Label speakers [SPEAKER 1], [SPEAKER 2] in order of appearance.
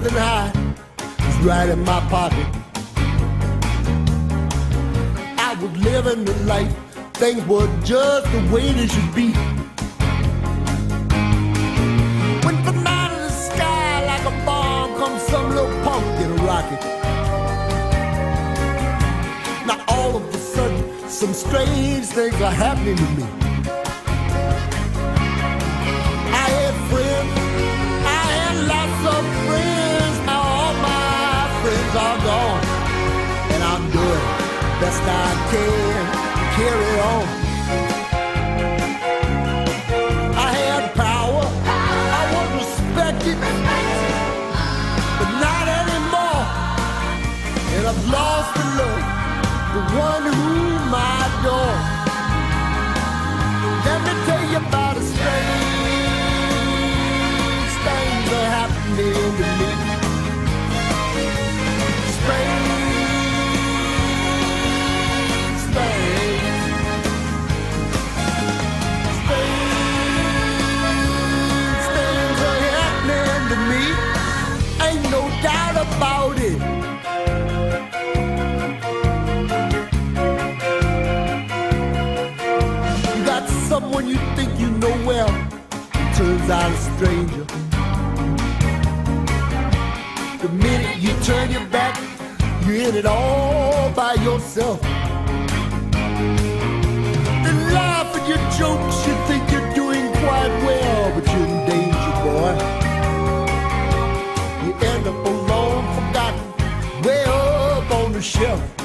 [SPEAKER 1] living high is right in my pocket. I was living the life, things were just the way they should be. Went from out of the sky like a bomb comes some little punk in a rocket. Now all of a sudden, some strange things are happening to me. Best I can carry on. I had power, I was respected, but not anymore. And I've lost the love, the one you think you know well turns out a stranger. The minute you turn your back, you're in it all by yourself. They laugh at your jokes, you think you're doing quite well, but you're in danger, boy. You end up alone, forgotten, way up on the shelf.